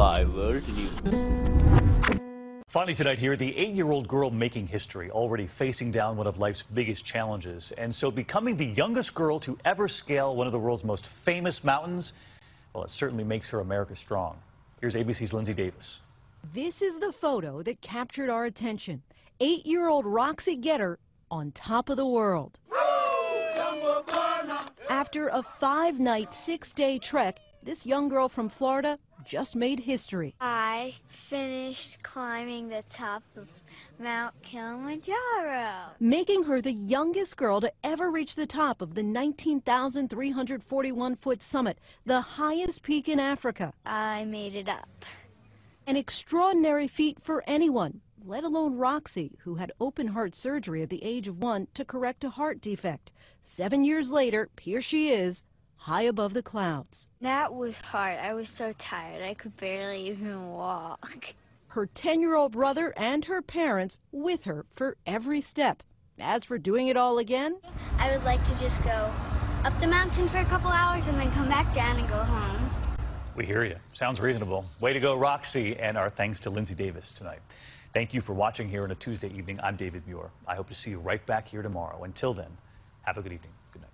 5 World News. Finally tonight here, the eight-year-old girl making history, already facing down one of life's biggest challenges. And so becoming the youngest girl to ever scale one of the world's most famous mountains, well, it certainly makes her America strong. Here's ABC's Lindsey Davis. This is the photo that captured our attention. Eight-year-old Roxy Getter on top of the world. After a five-night, six-day trek, this young girl from Florida just made history. I finished climbing the top of Mount Kilimanjaro. Making her the youngest girl to ever reach the top of the 19,341 foot summit, the highest peak in Africa. I made it up. An extraordinary feat for anyone, let alone Roxy, who had open heart surgery at the age of one to correct a heart defect. Seven years later, here she is, high above the clouds. That was hard. I was so tired. I could barely even walk. Her 10 year old brother and her parents with her for every step. As for doing it all again, I would like to just go up the mountain for a couple hours and then come back down and go home. We hear you. Sounds reasonable. Way to go, Roxy, and our thanks to Lindsey Davis tonight. Thank you for watching here on a Tuesday evening. I'm David Muir. I hope to see you right back here tomorrow. Until then, have a good evening. Good night.